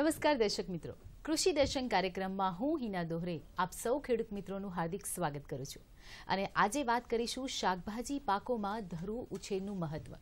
નમસ્કાર દર્શક મિત્રો. કૃષિ દર્શન કાર્યક્રમમાં હું હિના દોહરે આપ સૌ ખેડૂત મિત્રોનું હાર્દિક સ્વાગત કરું છું. અને આજે વાત કરીશું શાકભાજી પાકોમાં ધરુ ઉછેરનું મહત્વ.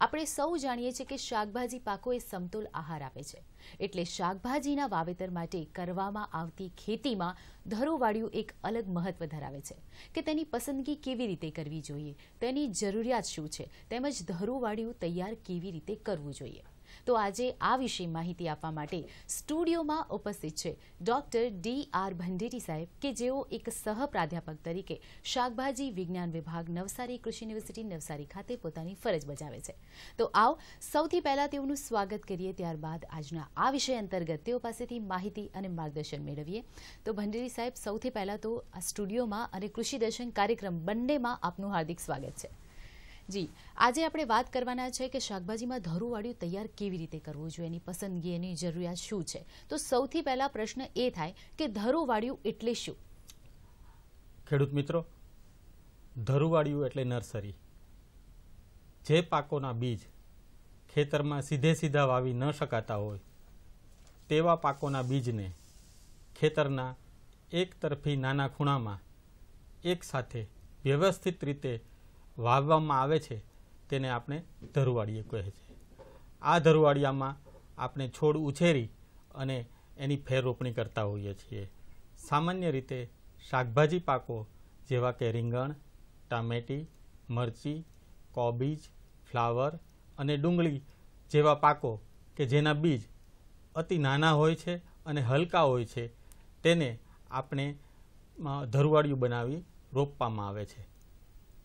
આપણે સૌ જાણીએ છીએ કે શાકભાજી પાકો એ સમતોલ આહાર આપે છે. એટલે શાકભાજીના વાવેતર માટે કરવામાં આવતી ખેતીમાં ધરુવાળિયું એક અલગ મહત્વ ધરાવે છે કે તેની પસંદગી કેવી રીતે કરવી જોઈએ, તેની જરૂરિયાત શું છે, તેમજ ધરુવાળિયું તૈયાર કેવી રીતે કરવું જોઈએ. તો આજે આ વિશે માહિતી આપવા માટે સ્ટુડિયોમાં ઉપસ્થિત છે ડોક્ટર ડી આર ભંડેરી સાહેબ, કે જેઓ એક સહ પ્રાધ્યાપક તરીકે શાકભાજી વિજ્ઞાન વિભાગ નવસારી કૃષિ યુનિવર્સિટી નવસારી ખાતે પોતાની ફરજ બજાવે છે. તો આવ, સૌથી પહેલા તેઓનું સ્વાગત કરીએ, ત્યારબાદ આજના આ વિષય અંતર્ગત તેઓ પાસેથી માહિતી અને માર્ગદર્શન મેળવીએ. તો ભંડેરી સાહેબ, સૌથી પહેલા તો આ સ્ટુડિયોમાં અને કૃષિ દર્શન કાર્યક્રમ બંનેમાં આપનું હાર્દિક સ્વાગત છે. જી, આજે આપણે વાત કરવાના છે કે શાકભાજીમાં ધરુવાળિયું તૈયાર કેવી રીતે કરવું જોઈએ, એની પસંદગી, એની જરૂરિયાત શું છે? તો સૌથી પહેલા પ્રશ્ન એ થાય કે ધરુવાળિયું એટલે શું? ખેડૂત મિત્રો, ધરુવાળિયું એટલે નર્સરી. જે પાકોના બીજ ખેતરમાં સીધે સીધા વાવી ન શકાતા હોય, તેવા પાકોના બીજને ખેતરના એક તરફી નાના ખૂણામાં એક સાથે વ્યવસ્થિત રીતે વાવવામાં આવે છે, તેને આપણે ધરુવાળીએ કહે છે. આ ધરુવાડિયામાં આપણે છોડ ઉછેરી અને એની ફેર રોપણી કરતા હોઈએ છીએ. સામાન્ય રીતે શાકભાજી પાકો જેવા કે રીંગણ, ટામેટી, મરચી, કોબીજ, ફ્લાવર અને ડુંગળી જેવા પાકો કે જેના બીજ અતિ નાના હોય છે અને હલકા હોય છે, તેને આપણે ધરુવાડિયું બનાવી રોપવામાં આવે છે.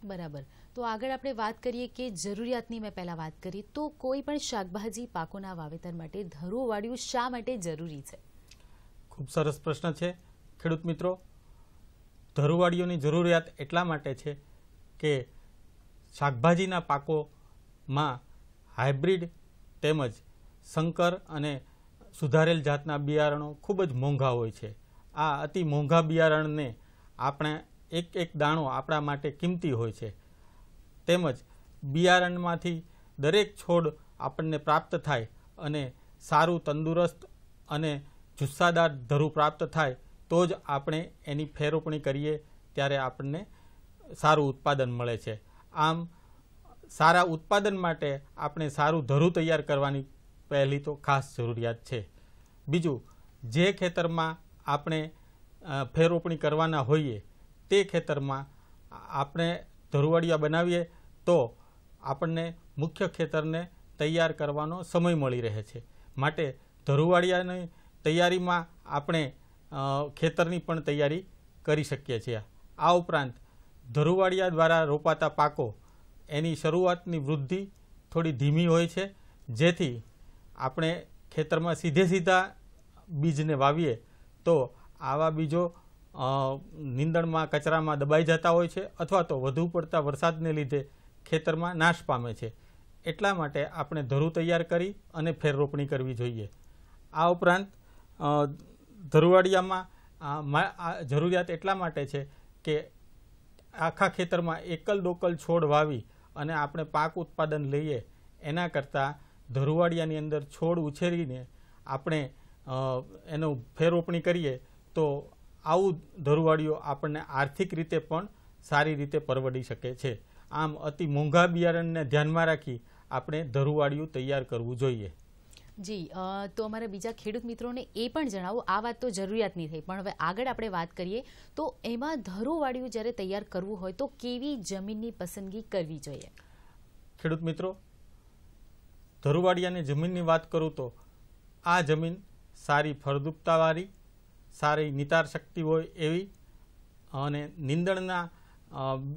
બરાબર. તો આગળ આપણે વાત કરીએ કે જરૂરિયાતની મેં પહેલાં વાત કરી, તો કોઈ પણ શાકભાજી પાકોના વાવેતર માટે ધરુવાળિયું શા માટે જરૂરી છે? ખૂબ સરસ પ્રશ્ન છે. ખેડૂત મિત્રો ધરુવાળીઓની જરૂરિયાત એટલા માટે છે કે શાકભાજીના પાકોમાં હાઇબ્રિડ તેમજ સંકર અને સુધારેલ જાતના બિયારણો ખૂબ જ મોંઘા હોય છે. આ અતિ મોંઘા બિયારણને આપણે એક એક દાણો આપણા માટે કિંમતી હોય છે. તેમજ બિયારણમાંથી દરેક છોડ આપણને પ્રાપ્ત થાય અને સારું તંદુરસ્ત અને જુસ્સાદાર ધરું પ્રાપ્ત થાય, તો જ આપણે એની ફેરોપણી કરીએ ત્યારે આપણને સારું ઉત્પાદન મળે છે. આમ, સારા ઉત્પાદન માટે આપણે સારું ધરું તૈયાર કરવાની પહેલી તો ખાસ જરૂરિયાત છે. બીજું, જે ખેતરમાં આપણે ફેરોપણી કરવાના હોઈએ, તે ખેતરમાં આપણે ધરુવાડિયા બનાવીએ, તો આપણને મુખ્ય ખેતરને તૈયાર કરવાનો સમય મળી રહે છે. માટે ધરુવાડિયાની તૈયારીમાં આપણે ખેતરની પણ તૈયારી કરી શકીએ છીએ. આ ઉપરાંત ધરુવાડિયા દ્વારા રોપાતા પાકો, એની શરૂઆતની વૃદ્ધિ થોડી ધીમી હોય છે. જેથી આપણે ખેતરમાં સીધે સીધા બીજને વાવીએ, તો આવા બીજો નીંદણમાં, કચરામાં દબાઈ જતા હોય છે અથવા તો વધુ પડતા વરસાદને લીધે ખેતરમાં નાશ પામે છે. એટલા માટે આપણે ધરું તૈયાર કરી અને ફેર રોપણી કરવી જોઈએ. આ ઉપરાંત ધરુવાડિયામાં જરૂરિયાત એટલા માટે છે કે આખા ખેતરમાં એકલ દોકલ છોડ વાવી અને આપણે પાક ઉત્પાદન લઈએ. એના કરતાં ધરુવાડિયાની અંદર છોડ ઉછેરીને આપણે એનું ફેરરોપણી કરીએ તો આવું ધરુવાળીઓ આપણને આર્થિક રીતે પણ સારી રીતે પરવડી શકે છે. આમ અતિ મોંઘા બિયારણને ધ્યાનમાં રાખી આપણે ધરુવાળીયું તૈયાર કરવું જોઈએ. જી તો અમારા બીજા ખેડૂત મિત્રોને એ પણ જણાવો આ વાત તો જરૂરિયાતની થઈ. પણ હવે આગળ આપણે વાત કરીએ તો એમાં ધરુવાળિયું જ્યારે તૈયાર કરવું હોય તો કેવી જમીનની પસંદગી કરવી જોઈએ? ખેડૂત મિત્રો ધરુવાડિયાની જમીનની વાત કરું તો આ જમીન સારી ફળદ્રુપતાવાળી સારી નિતાર શક્તિ હોય એવી, અને નીંદણના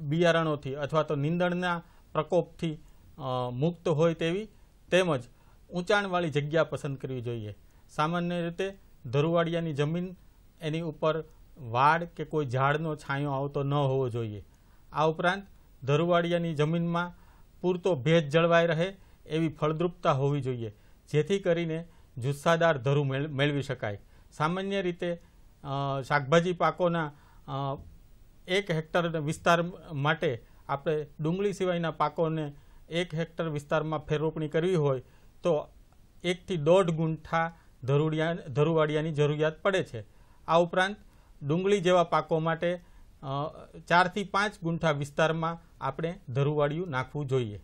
બિયારણોથી અથવા તો નીંદણના પ્રકોપથી મુક્ત હોય તેવી તેમજ ઊંચાણવાળી જગ્યા પસંદ કરવી જોઈએ. સામાન્ય રીતે ધરુવાડિયાની જમીન એની ઉપર વાડ કે કોઈ ઝાડનો છાંયો આવતો ન હોવો જોઈએ. આ ઉપરાંત ધરુવાડિયાની જમીનમાં પૂરતો ભેજ જળવાઈ રહે એવી ફળદ્રુપતા હોવી જોઈએ, જેથી કરીને જુસ્સાદાર ધરું મેળવી શકાય. સામાન્ય રીતે શાકભાજી પાકોના એક હેક્ટર વિસ્તાર માટે આપણે ડુંગળી સિવાયના પાકોને એક હેક્ટર વિસ્તારમાં ફેરરોપણી કરવી હોય તો એકથી દોઢ ગુંઠા ધરુડિયા, ધરુવાડિયાની જરૂરિયાત પડે છે. આ ઉપરાંત ડુંગળી જેવા પાકો માટે ચારથી પાંચ ગુંઠા વિસ્તારમાં આપણે ધરુવાડિયું નાખવું જોઈએ.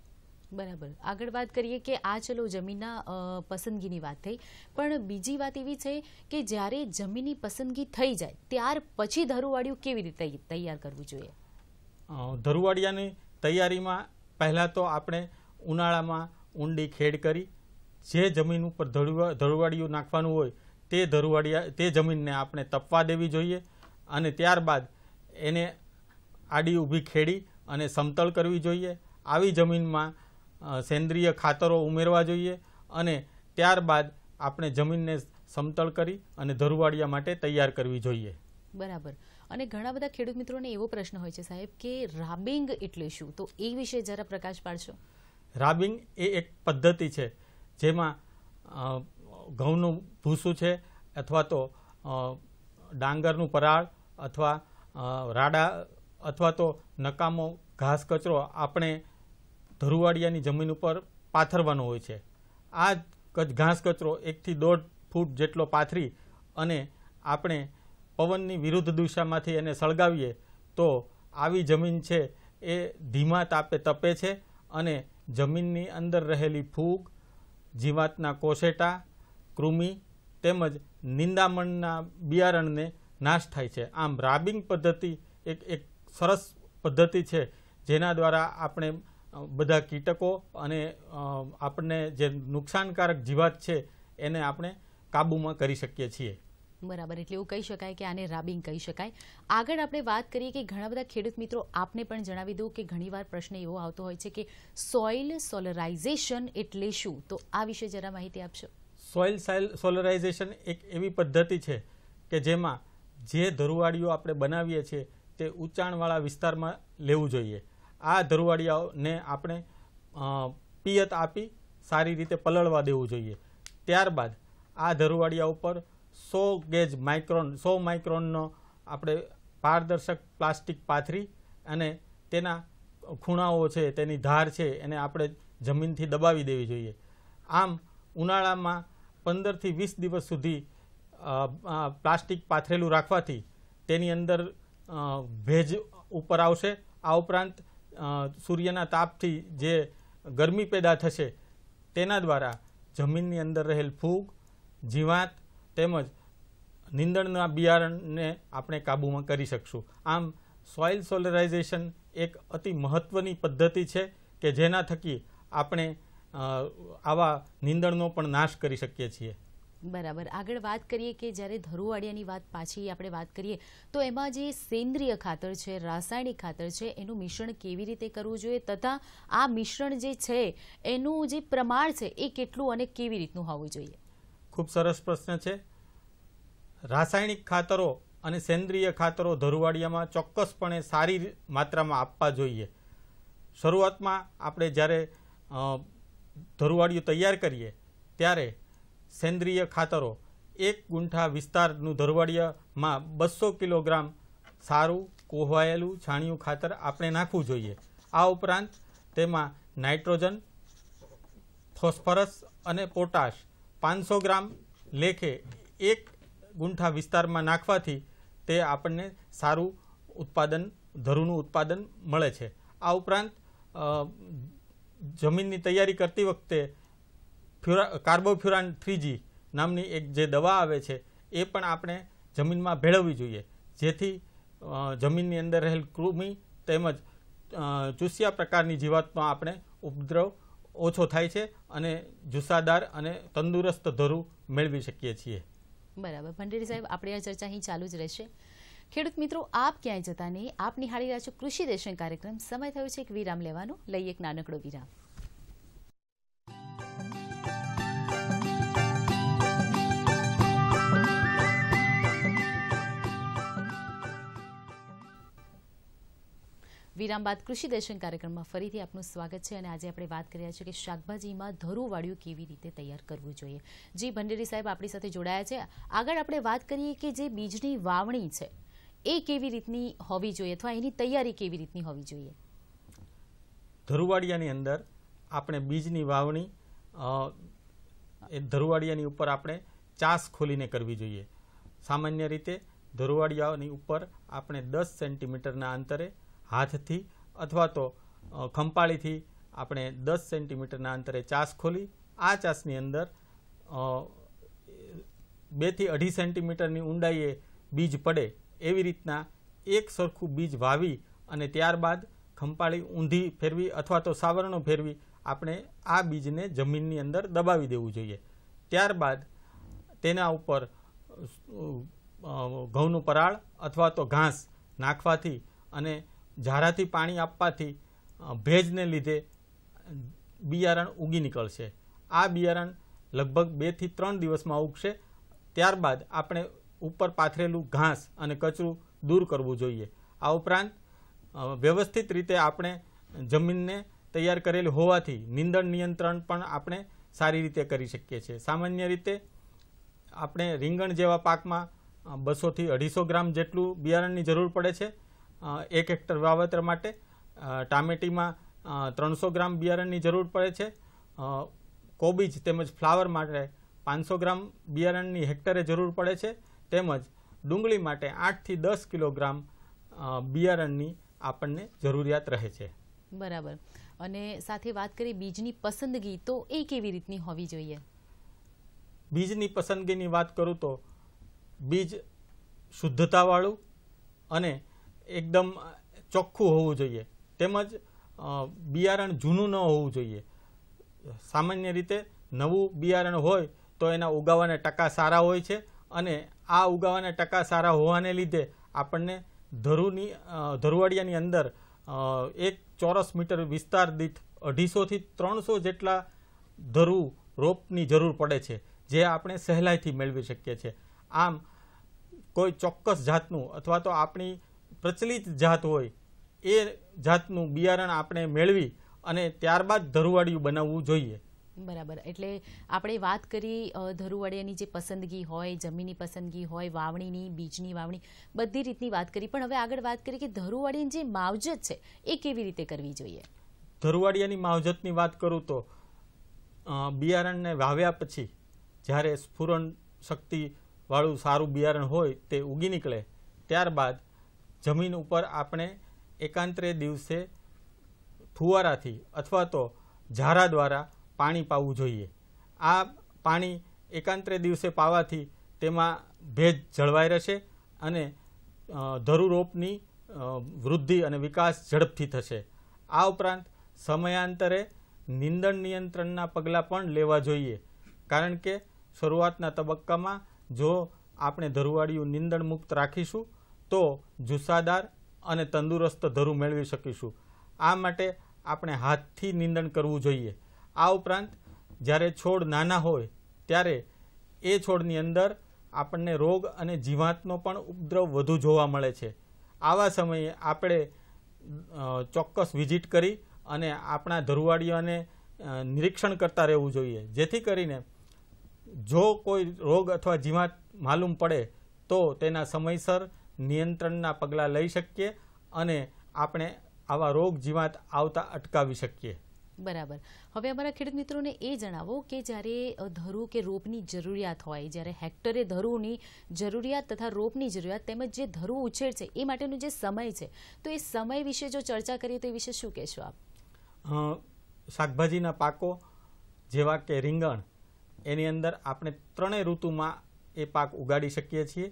બરાબર. આગળ વાત કરીએ કે આ ચલો જમીનના પસંદગીની વાત થઈ. પણ બીજી વાત એવી છે કે જ્યારે જમીનની પસંદગી થઈ જાય, ત્યાર પછી ધરુવાળિયું કેવી રીતે તૈયાર કરવું જોઈએ? ધરુવાડિયાની તૈયારીમાં પહેલાં તો આપણે ઉનાળામાં ઊંડી ખેડ કરી, જે જમીન ઉપર ધરુવા, ધરુવાડિયું નાખવાનું હોય, તે ધરુવાડિયા, તે જમીનને આપણે તપવા દેવી જોઈએ અને ત્યારબાદ એને આડી ઊભી ખેડી અને સમતળ કરવી જોઈએ. આવી જમીનમાં સેન્દ્રિય ખાતરો ઉમેરવા જોઈએ અને ત્યારબાદ આપણે જમીનને સમતળ કરી અને ધરુવાડિયા માટે તૈયાર કરવી જોઈએ. બરાબર. અને ઘણા બધા ખેડૂત મિત્રોને એવો પ્રશ્ન હોય છે સાહેબ કે રાબિંગ એટલે શું? તો એ વિશે જરા પ્રકાશ પાડશો. રાબિંગ એ એક પદ્ધતિ છે જેમાં ઘઉંનું ભૂસું છે અથવા તો ડાંગરનું પરાળ અથવા રાડા અથવા તો નકામો ઘાસ કચરો આપણે ધરુવાડિયાની જમીન ઉપર પાથરવાનો હોય છે. આ ઘાસ કચરો એકથી દોઢ ફૂટ જેટલો પાથરી અને આપણે પવનની વિરુદ્ધ દિશામાંથી એને સળગાવીએ તો આવી જમીન છે એ ધીમા તાપે તપે છે અને જમીનની અંદર રહેલી ફૂગ, જીવાતના કોશેટા, કૃમિ તેમજ નિંદામણના બિયારણને નાશ થાય છે. આમ રાબિંગ પદ્ધતિ એક એક સરસ પદ્ધતિ છે જેના દ્વારા આપણે બધા કીટકો અને આપણને જે નુકસાનકારક જીવાત છે એને આપણે કાબૂમાં કરી શકીએ છીએ. બરાબર એટલે એવું કહી શકાય કે આને રાબિંગ કહી શકાય. આગળ આપણે વાત કરીએ કે ઘણા બધા ખેડૂત મિત્રો આપને પણ જણાવી દઉં કે ઘણીવાર પ્રશ્ન એવો આવતો હોય છે કે સોઇલ સોલરાઇઝેશન એટલે શું? તો આ વિશે જરા માહિતી આપશો. સોઇલ સોલરાઇઝેશન એક એવી પદ્ધતિ છે કે જેમાં જે ધરુવાડીઓ આપણે બનાવીએ છીએ તે ઊંચાણવાળા વિસ્તારમાં લેવું જોઈએ. આ ધરુવાડિયાઓને આપણે પિયત આપી સારી રીતે પલળવા દેવું જોઈએ. ત્યારબાદ આ ધરુવાડિયા ઉપર સો ગેજ માઇક્રોન, સો માઇક્રોનનો આપણે પારદર્શક પ્લાસ્ટિક પાથરી અને તેના ખૂણાઓ છે, તેની ધાર છે, એને આપણે જમીનથી દબાવી દેવી જોઈએ. આમ ઉનાળામાં પંદરથી વીસ દિવસ સુધી પ્લાસ્ટિક પાથરેલું રાખવાથી તેની અંદર ભેજ ઉપર આવશે. આ ઉપરાંત સૂર્યના તાપથી જે ગરમી પેદા થશે, તેના દ્વારા જમીનની અંદર રહેલ ફૂગ, જીવાત તેમજ નીંદણના બિયારણને આપણે કાબૂમાં કરી શકશું. આમ, સોઇલ સોલરાઇઝેશન એક અતિ મહત્વની પદ્ધતિ છે કે જેના થકી આપણે આવા નીંદણનો પણ નાશ કરી શકીએ છીએ. બરાબર. આગળ વાત કરીએ કે જ્યારે ધરુવાડિયાની વાત પાછી આપણે વાત કરીએ, તો એમાં જે સેન્દ્રિય ખાતર છે, રાસાયણિક ખાતર છે, એનું મિશ્રણ કેવી રીતે કરવું જોઈએ તથા આ મિશ્રણ જે છે, એનું જે પ્રમાણ છે, એ કેટલું અને કેવી રીતનું હોવું જોઈએ? ખૂબ સરસ પ્રશ્ન છે. રાસાયણિક ખાતરો અને સેન્દ્રિય ખાતરો ધરુવાડિયામાં ચોક્કસપણે સારી માત્રામાં આપવા જોઈએ. શરૂઆતમાં આપણે જ્યારે ધરુવાડિયું તૈયાર કરીએ, ત્યારે સેન્દ્રિય ખાતરો એક ગુંઠા વિસ્તારનું ધરવડિયામાં બસો કિલોગ્રામ સારું કોહવાયેલું છાણિયું ખાતર આપણે નાખવું જોઈએ. આ ઉપરાંત તેમાં નાઇટ્રોજન, ફોસ્ફરસ અને પોટાશ પાંચસો ગ્રામ લેખે એક ગુંઠા વિસ્તારમાં નાખવાથી તે આપણને સારું ઉત્પાદન, ધરુનું ઉત્પાદન મળે છે. આ ઉપરાંત જમીનની તૈયારી કરતી વખતે ફ્યુરા, કાર્બોફ્યુરાન થ્રીજી નામની એક જે દવા આવે છે, એ પણ આપણે જમીનમાં ભેળવવી જોઈએ. જેથી જમીનની અંદર રહેલ કૃમિ તેમજ ચૂસ્યા પ્રકારની જીવાતનો આપણે ઉપદ્રવ ઓછો થાય છે અને જુસ્સાદાર અને તંદુરસ્ત ધરું મેળવી શકીએ છીએ. બરાબર. ભંડેરી સાહેબ, આપણી આ ચર્ચા અહીં ચાલુ જ રહેશે. ખેડૂત મિત્રો, આપ ક્યાંય જતા નહીં. આપ નિહાળી રહ્યા છો કૃષિ દેશન કાર્યક્રમ. સમય થયો છે એક વિરામ લેવાનો. લઈએ એક નાનકડો વિરામ. વિરામ બાદ કૃષિ દર્શન કાર્યક્રમમાં ફરીથી આપનું સ્વાગત છે અને આજે આપણે વાત કરી રહ્યા છીએ કે શાકભાજીમાં ધરુવાળિયું કેવી રીતે તૈયાર કરવું જોઈએ. જી, ભંડેરી સાહેબ આપણી સાથે જોડાયા છે. આગળ આપણે વાત કરીએ કે જે બીજની વાવણી છે, એ કેવી રીતની હોવી જોઈએ અથવા એની તૈયારી કેવી રીતની હોવી જોઈએ? ધરુવાડિયાની અંદર આપણે બીજની વાવણી એ ધરુવાડિયાની ઉપર આપણે ચાસ ખોલીને કરવી જોઈએ. સામાન્ય રીતે ધરુવાડિયાની ઉપર આપણે દસ સેન્ટીમીટરના અંતરે હાથથી અથવા તો ખંપાળીથી આપણે દસ સેન્ટીમીટરના અંતરે ચાસ ખોલી, આ ચાસની અંદર બેથી અઢી સેન્ટીમીટરની ઊંડાઈએ બીજ પડે એવી રીતના એક સરખું બીજ વાવી અને ત્યારબાદ ખંપાળી ઊંધી ફેરવી અથવા તો સાવરણો ફેરવી આપણે આ બીજને જમીનની અંદર દબાવી દેવું જોઈએ. ત્યારબાદ તેના ઉપર ઘઉંનું પરાળ અથવા તો ઘાસ નાખવાથી અને ઝારાથી પાણી આપવાથી ભેજને લીધે બિયારણ ઉગી નીકળશે. આ બિયારણ લગભગ બેથી ત્રણ દિવસમાં ઉગશે. ત્યારબાદ આપણે ઉપર પાથરેલું ઘાસ અને કચરું દૂર કરવું જોઈએ. આ ઉપરાંત વ્યવસ્થિત રીતે આપણે જમીનને તૈયાર કરેલી હોવાથી નીંદણ નિયંત્રણ પણ આપણે સારી રીતે કરી શકીએ છીએ. સામાન્ય રીતે આપણે રીંગણ જેવા પાકમાં બસોથી અઢીસો ગ્રામ જેટલું બિયારણની જરૂર પડે છે. એક હેક્ટર વાવેતર માટે ટામેટીમાં ત્રણસો ગ્રામ બિયારણની જરૂર પડે છે. કોબીજ તેમજ ફ્લાવર માટે પાંચસો ગ્રામ બિયારણની હેક્ટરે જરૂર પડે છે. તેમજ ડુંગળી માટે આઠથી દસ કિલોગ્રામ બિયારણની આપણને જરૂરિયાત રહે છે. બરાબર. અને સાથે વાત કરીએ બીજની પસંદગી તો એ કેવી રીતની હોવી જોઈએ? બીજની પસંદગીની વાત કરું તો બીજ શુદ્ધતાવાળું અને એકદમ ચોખ્ખું હોવું જોઈએ. તેમજ બિયારણ જૂનું ન હોવું જોઈએ. સામાન્ય રીતે નવું બિયારણ હોય તો એના ઉગાવાના ટકા સારા હોય છે અને આ ઉગાવાના ટકા સારા હોવાને લીધે આપણને ધરુની ધરુવાડિયાની અંદર એક ચોરસ મીટર વિસ્તાર દીઠ અઢીસોથી ત્રણસો જેટલા ધરુ રોપની જરૂર પડે છે, જે આપણે સહેલાઈથી મેળવી શકીએ છીએ. આમ, કોઈ ચોક્કસ જાતનું અથવા તો આપણી પ્રચલિત જાત હોય એ જાતનું બિયારણ આપણે મેળવી અને ત્યારબાદ ધરુવાડિયું બનાવવું જોઈએ. બરાબર. એટલે આપણે વાત કરી ધરુવાડિયાની જે પસંદગી હોય જમીનની પસંદગી હોય વાવણીની બીજની વાવણી બધી રીતની વાત કરી. પણ હવે આગળ વાત કરી કે ધરુવાડિયાની જે માવજત છે એ કેવી રીતે કરવી જોઈએ? ધરુવાડિયાની માવજતની વાત કરું તો બિયારણને વાવ્યા પછી જ્યારે સ્ફુરણ શક્તિવાળું સારું બિયારણ હોય તે ઉગી નીકળે ત્યારબાદ જમીન ઉપર આપણે એકાંતરે દિવસે ફુવારાથી અથવા તો ઝારા દ્વારા પાણી પાવું જોઈએ. આ પાણી એકાંતરે દિવસે પાવાથી તેમાં ભેજ જળવાઈ રહેશે અને અ, ધરુ રોપની અ, વૃદ્ધિ અને વિકાસ ઝડપથી થશે. આ ઉપરાંત સમયાંતરે નિંદણ નિયંત્રણના પગલાં પણ લેવા જોઈએ. કારણ કે શરૂઆતના તબક્કામાં જો આપણે ધરુવાડિયું નિંદણ મુક્ત રાખીશું તો જુસ્સાદાર અને તંદુરસ્ત ધરું મેળવી શકીશું. આ માટે આપણે હાથથી નિંદણ કરવું જોઈએ. આ ઉપરાંત, જ્યારે છોડ નાના હોય, ત્યારે એ છોડની અંદર આપણને રોગ અને જીવાતનો પણ ઉપદ્રવ વધુ જોવા મળે છે. આવા સમયે આપણે ચોક્કસ વિઝિટ કરી અને આપણા ધરુવાડીઓને નિરીક્ષણ કરતા રહેવું જોઈએ. જેથી કરીને જો કોઈ રોગ અથવા જીવાત માલુમ પડે, તો તેના સમયસર નિયંત્રણના પગલાં લઈ શકીએ અને આપણે આવા રોગ જીવાત આવતા અટકાવી શકીએ. બરાબર. હવે અમારા ખેડૂત મિત્રોને એ જણાવો કે જ્યારે ધરું કે રોપની જરૂરિયાત હોય જ્યારે હેક્ટરે ધરુની જરૂરિયાત તથા રોપની જરૂરિયાત તેમજ જે ધરુ ઉછેર છે એ માટેનો જે સમય છે તો એ સમય વિશે જો ચર્ચા કરીએ તો એ વિશે શું કહેશો આપ? શાકભાજીના પાકો જેવા કે રીંગણ એની અંદર આપણે ત્રણેય ઋતુમાં એ પાક ઉગાડી શકીએ છીએ.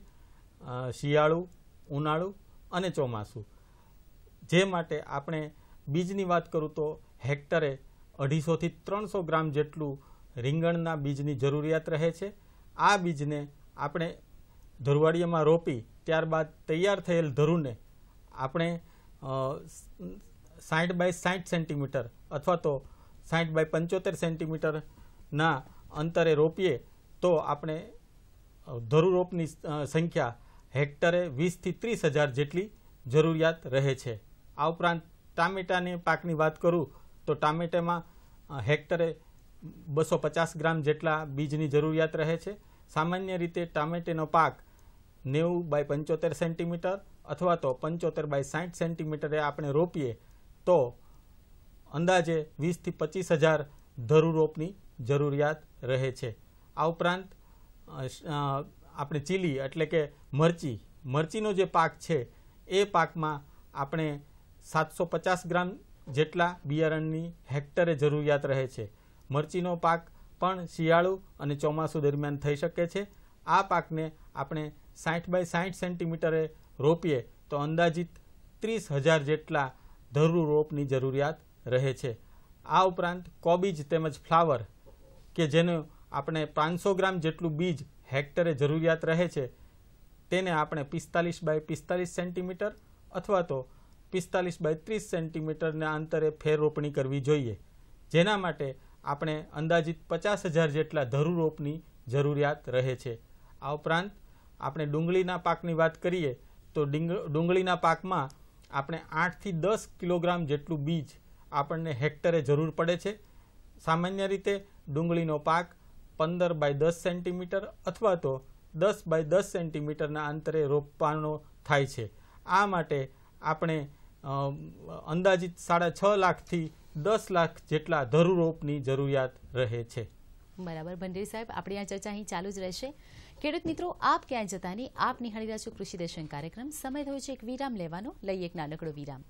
શિયાળુ ઉનાળુ અને ચોમાસું. જે માટે આપણે બીજની વાત કરું તો હેક્ટરે અઢીસોથી ત્રણસો ગ્રામ જેટલું રીંગણના બીજની જરૂરિયાત રહે છે. આ બીજને આપણે ધરુવાડીયામાં રોપી ત્યારબાદ તૈયાર થયેલ ધરુને આપણે સાઠ બાય સાઠ સેન્ટીમીટર અથવા તો સાઠ બાય પંચોતેર સેન્ટીમીટરના અંતરે રોપીએ તો આપણે ધરુ રોપની સંખ્યા હેક્ટરે વીસથી ત્રીસ હજાર જેટલી જરૂરિયાત રહે છે. આ ઉપરાંત ટામેટાની પાકની વાત કરું, તો ટામેટામાં હેક્ટરે બસો પચાસ ગ્રામ જેટલા બીજની જરૂરિયાત રહે છે. સામાન્ય રીતે ટામેટીનો પાક નેવું બાય પંચોતેર સેન્ટીમીટર અથવા તો પંચોતેર બાય સાઠ સેન્ટીમીટરે આપણે રોપીએ, તો અંદાજે વીસથી પચીસ હજાર ધરુ રોપની જરૂરિયાત રહે છે. આ ઉપરાંત આપણે ચીલી એટલે કે મરચી. મરચીનો જે પાક છે, એ પાકમાં આપણે સાતસો પચાસ ગ્રામ જેટલા બિયારણની હેક્ટરે જરૂરિયાત રહે છે. મરચીનો પાક પણ શિયાળુ અને ચોમાસું દરમિયાન થઈ શકે છે. આ પાકને આપણે સાઠ બાય સાઠ સેન્ટીમીટરે રોપીએ તો અંદાજિત ત્રીસ હજાર જેટલા ધરુ રોપની જરૂરિયાત રહે છે. આ ઉપરાંત કોબીજ તેમજ ફ્લાવર કે જેનું આપણે પાંચસો ગ્રામ જેટલું બીજ હેક્ટરે જરૂરિયાત રહે છે, તેને આપણે પિસ્તાલીસ બાય પિસ્તાલીસ સેન્ટીમીટર અથવા તો પિસ્તાલીસ બાય ત્રીસ સેન્ટીમીટરના અંતરે ફેર રોપણી કરવી જોઈએ, જેના માટે આપણે અંદાજિત પચાસ હજાર જેટલા ધરુ રોપની જરૂરિયાત રહે છે. આ ઉપરાંત, આપણે ડુંગળીના પાકની વાત કરીએ, તો ડુંગળીના પાકમાં આપણે આઠથી દસ કિલોગ્રામ જેટલું બીજ આપણને હેક્ટરે જરૂર પડે છે. સામાન્ય રીતે ડુંગળીનો પાક પંદર બાય દસ સેન્ટીમીટર અથવા તો દસ બાય દસ સેન્ટીમીટરના અંતરે રોપવાનો થાય છે. આ માટે આપણે અંદાજિત સાડા છ લાખથી દસ લાખ જેટલા ધરુ રોપની જરૂરિયાત રહે છે. બરાબર. ભંડેરી સાહેબ, આપણી આ ચર્ચા અહીં ચાલુ જ રહેશે. ખેડૂત મિત્રો, આપ ક્યાંય જતા નહીં. આપ નિહાળી રહ્યા છો કૃષિ દર્શન કાર્યક્રમ. સમય થયો છે એક વિરામ લેવાનો. લઈ એક નાનકડો વિરામ.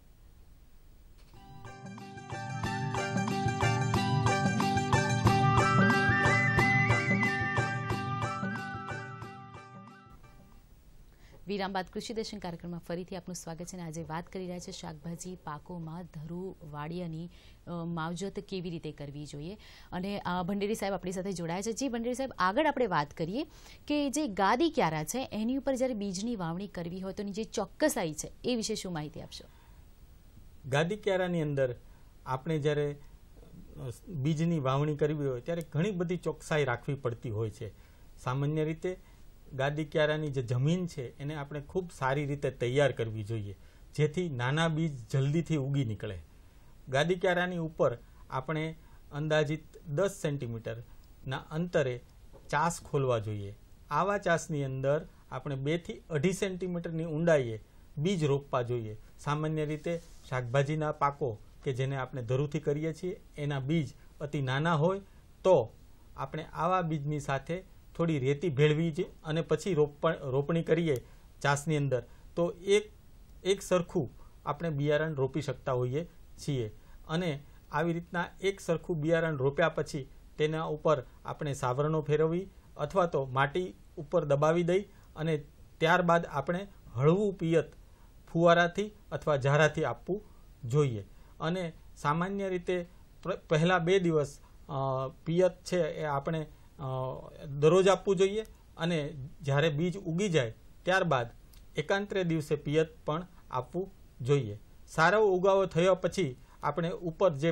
વિરામ બાદ કૃષિ દર્શન કાર્યક્રમમાં ફરીથી આપનું સ્વાગત છે અને આજે વાત કરી રહ્યા છે શાકભાજી પાકોમાં ધરુ વાડિયાની માવજત કેવી રીતે કરવી જોઈએ? અને ભંડેરી સાહેબ આપણી સાથે જોડાયા છે. જી, ભંડેરી સાહેબ, આગળ આપણે વાત કરીએ કે જે ગાદી ક્યારા છે, એની ઉપર જ્યારે બીજની વાવણી કરવી હોય તો જે ચોક્કસાઈ છે, એ વિશે શું માહિતી આપશો? ગાદી ક્યારાની અંદર આપણે જ્યારે બીજની વાવણી કરવી હોય ત્યારે ઘણી બધી ચોકસાઈ રાખવી પડતી હોય છે. સામાન્ય રીતે ગાદી ક્યારાની જે જમીન છે, એને આપણે ખૂબ સારી રીતે તૈયાર કરવી જોઈએ, જેથી નાના બીજ જલ્દીથી ઉગી નીકળે. ગાદી ક્યારાની ઉપર આપણે અંદાજિત દસ સેન્ટીમીટરના અંતરે ચાસ ખોલવા જોઈએ. આવા ચાસની અંદર આપણે બેથી અઢી સેન્ટીમીટરની ઊંડાઈએ બીજ રોપવા જોઈએ. સામાન્ય રીતે શાકભાજીના પાકો કે જેને આપણે ધરુથી કરીએ છીએ, એના બીજ અતિ નાના હોય તો આપણે આવા બીજની સાથે થોડી રેતી ભેળવી છે અને પછી રોપણ, રોપણી કરીએ ચાસની અંદર. તો એક એક સરખું આપણે બિયારણ રોપી શકતા હોઈએ છીએ. અને આવી રીતના એક સરખું બિયારણ રોપ્યા પછી તેના ઉપર આપણે સાવરણો ફેરવવી અથવા તો માટી ઉપર દબાવી દઈ અને ત્યારબાદ આપણે હળવું પિયત ફુવારાથી અથવા ઝારાથી આપવું જોઈએ. અને સામાન્ય રીતે પહેલાં બે દિવસ પિયત છે એ આપણે દરરોજ આપવું જોઈએ અને જ્યારે બીજ ઉગી જાય ત્યારબાદ એકાંતરે દિવસે પિયત પણ આપવું જોઈએ. સારો ઉગાવો થયો પછી આપણે ઉપર જે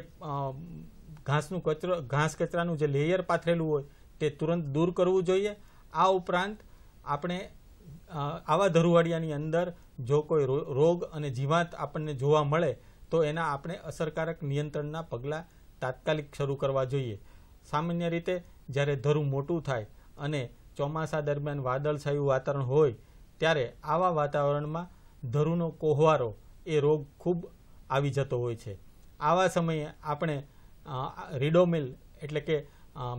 ઘાસનું કચરો, ઘાસ કચરાનું જે લેયર પાથરેલું હોય તે તુરંત દૂર કરવું જોઈએ. આ ઉપરાંત આપણે આવા ધરુવાડિયાની અંદર જો કોઈ રોગ અને જીવાત આપણને જોવા મળે તો એના આપણે અસરકારક નિયંત્રણના પગલાં તાત્કાલિક શરૂ કરવા જોઈએ. સામાન્ય રીતે જ્યારે ધરું મોટું થાય અને ચોમાસા દરમિયાન વાદળછાયું વાતાવરણ હોય, ત્યારે આવા વાતાવરણમાં ધરુનો કોહવારો એ રોગ ખૂબ આવી જતો હોય છે. આવા સમયે આપણે રીડોમિલ એટલે કે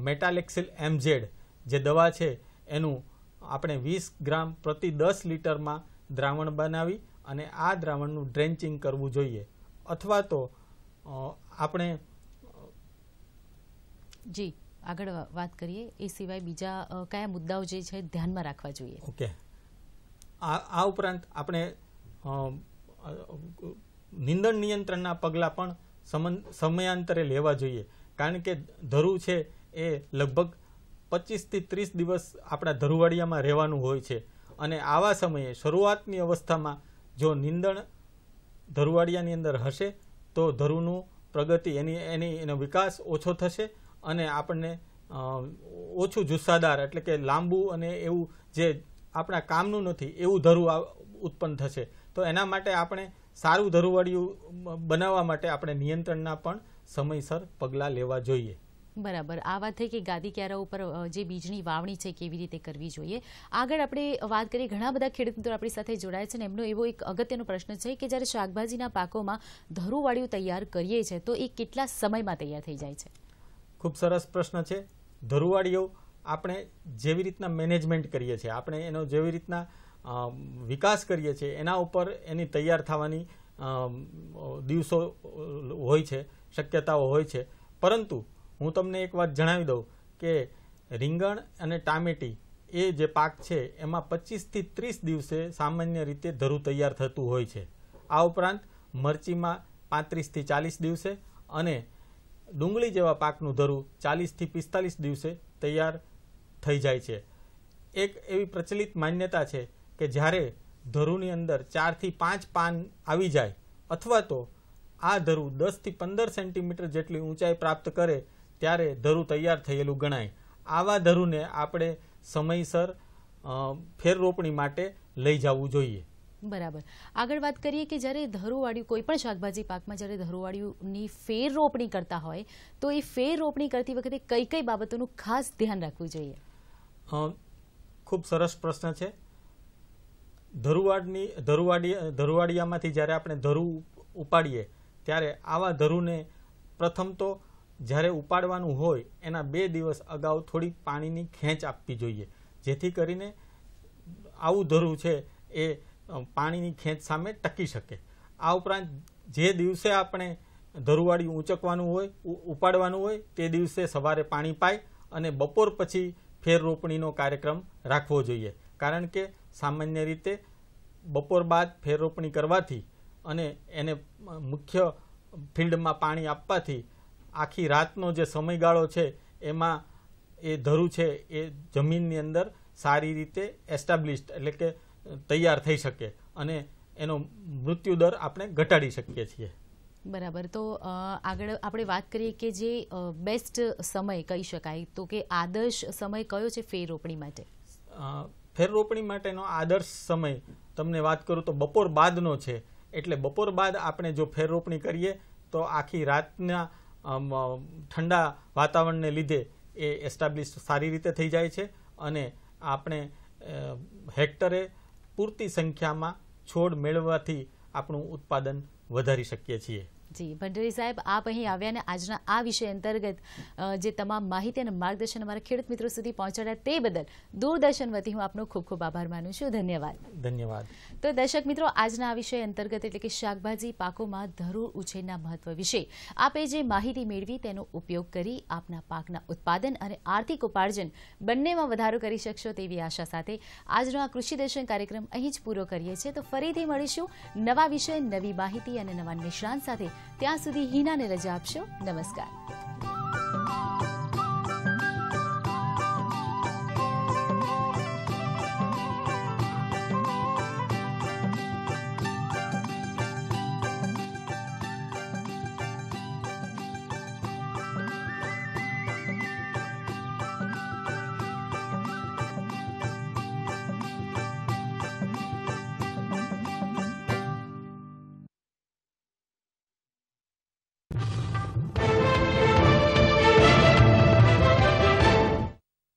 મેટાલેક્સિલ એમઝેડ જે દવા છે, એનું આપણે વીસ ગ્રામ પ્રતિ દસ લીટરમાં દ્રાવણ બનાવી અને આ દ્રાવણનું ડ્રેન્ચિંગ કરવું જોઈએ. અથવા તો આપણે જી. આગળ વાત કરીએ, એ સિવાય બીજા કયા મુદ્દાઓ જે છે ધ્યાનમાં રાખવા જોઈએ? ઓકે. આ ઉપરાંત આપણે નિંદણ નિયંત્રણના પગલાં પણ સમયાંતરે લેવા જોઈએ. કારણ કે ધરુ છે એ લગભગ પચીસથી ત્રીસ દિવસ આપણા ધરુવાડિયામાં રહેવાનું હોય છે. અને આવા સમયે શરૂઆતની અવસ્થામાં જો નિંદણ ધરુવાડિયાની અંદર હશે, તો ધરુનું પ્રગતિ એની એની, એનો વિકાસ ઓછો થશે અને આપણને ઓછું જુસ્સાદાર એટલે કે લાંબુ અને એવું જે આપણા કામનું નથી, એવું ધરું ઉત્પન્ન થશે. તો એના માટે આપણે સારું ધરુવાળિયું બનાવવા માટે આપણે નિયંત્રણના પણ સમયસર પગલાં લેવા જોઈએ. બરાબર. આ વાત થઈ કે ગાદી ક્યારા ઉપર જે બીજની વાવણી છે કેવી રીતે કરવી જોઈએ. આગળ આપણે વાત કરીએ, ઘણા બધા ખેડૂત આપણી સાથે જોડાયા છે ને એમનો એવો એક અગત્યનો પ્રશ્ન છે કે જ્યારે શાકભાજીના પાકોમાં ધરુવાળિયું તૈયાર કરીએ છીએ તો એ કેટલા સમયમાં તૈયાર થઈ જાય છે? ખૂબ સરસ પ્રશ્ન છે. ધરુવાડીઓ આપણે જેવી રીતના મેનેજમેન્ટ કરીએ છીએ, આપણે એનો જેવી રીતના વિકાસ કરીએ છીએ, એના ઉપર એની તૈયાર થવાની દિવસો હોય છે, શક્યતાઓ હોય છે. પરંતુ હું તમને એક વાત જણાવી દઉં કે રીંગણ અને ટામેટી એ જે પાક છે, એમાં પચીસથી ત્રીસ દિવસે સામાન્ય રીતે ધરું તૈયાર થતું હોય છે. આ ઉપરાંત મરચીમાં પાંત્રીસથી ચાલીસ દિવસે અને ડુંગળી જેવા પાકનું ધરું ચાલીસથી પિસ્તાલીસ દિવસે તૈયાર થઈ જાય છે. એક એવી પ્રચલિત માન્યતા છે કે જ્યારે ધરુની અંદર ચારથી પાંચ પાન આવી જાય અથવા તો આ ધરું દસથી પંદર સેન્ટીમીટર જેટલી ઊંચાઈ પ્રાપ્ત કરે ત્યારે ધરું તૈયાર થયેલું ગણાય. આવા ધરુને આપણે સમયસર ફેર રોપણી માટે લઈ જવું જોઈએ. બરાબર. આગળ વાત કરીએ કે જ્યારે ધરુવાળિયું કોઈ પણ શાકભાજી પાકમાં જ્યારે ધરુવાળિયુંની ફેર રોપણી કરતા હોય, તો એ ફેર રોપણી કરતી વખતે કઈ કઈ બાબતોનું ખાસ ધ્યાન રાખવું જોઈએ? ખૂબ સરસ પ્રશ્ન છે. ધરુવાડની, ધરુવાડી, ધરુવાડિયામાંથી જ્યારે આપણે ધરુ ઉપાડીએ, ત્યારે આવા ધરુને પ્રથમ તો જ્યારે ઉપાડવાનું હોય, એના બે દિવસ અગાઉ થોડી પાણીની ખેંચ આપવી જોઈએ. જેથી કરીને આવું ધરું છે એ પાણીની ખેંચ સામે ટકી શકે. આ ઉપરાંત જે દિવસે આપણે ધરુવાળી ઊંચકવાનું હોય ઉપાડવાનું હોય, તે દિવસે સવારે પાણી પાય અને બપોર પછી ફેર રોપણીનો કાર્યક્રમ રાખવો જોઈએ. કારણ કે સામાન્ય રીતે બપોર બાદ ફેર રોપણી કરવાથી અને એને મુખ્ય ફિલ્ડમાં પાણી આપવાથી આખી રાતનો જે સમયગાળો છે, એમાં એ ધરું છે એ જમીનની અંદર સારી રીતે એસ્ટાબ્લિશ્ડ એટલે કે તૈયાર થઈ શકે અને એનો મૃત્યુ દર આપણે ઘટાડી શકીએ છીએ. બરાબર. તો આગળ આપણે વાત કરીએ કે જે બેસ્ટ સમય કહી શકાય. તો કે આદર્શ સમય કયો છે ફેર રોપણી માટે? ફેર રોપણી માટેનો આદર્શ સમય તમને વાત કરું તો બપોર બાદનો છે. એટલે બપોર બાદ આપણે જો ફેર રોપણી કરીએ તો આખી રાતના ઠંડા વાતાવરણને લીધે એ એસ્ટાબ્લિશ સારી રીતે થઈ જાય છે. અને આપણે હેક્ટરે પૂરતી સંખ્યામાં છોડ મેળવવાથી આપણું ઉત્પાદન વધારી શકીએ છીએ. જી ભંડરી સાહેબ આપ અહીં આવ્યા અને આજના આ વિષય અંતર્ગત જે તમામ માહિતી અને માર્ગદર્શન અમારા ખેડૂત મિત્રો સુધી પહોંચાડ્યા તે બદલ દૂરદર્શન વતી હું આપનો ખૂબ ખૂબ આભાર માનું છું. ધન્યવાદ. ધન્યવાદ. તો દર્શક મિત્રો આજના આ વિષય અંતર્ગત એટલે કે શાકભાજી પાકોમાં ધરૂર ઉછેરના મહત્વ વિશે આપે જે માહિતી મેળવી તેનો ઉપયોગ કરી આપના પાકના ઉત્પાદન અને આર્થિક ઉપાર્જન બંનેમાં વધારો કરી શકશો તેવી આશા સાથે આજનો આ કૃષિ દર્શન કાર્યક્રમ અહીં જ પૂરો કરીએ છીએ. તો ફરીથી મળીશું નવા વિષય નવી માહિતી અને નવા નિષ્ણાંત સાથે ત્યાં સુધી હિનાને રજા આપશો. નમસ્કાર.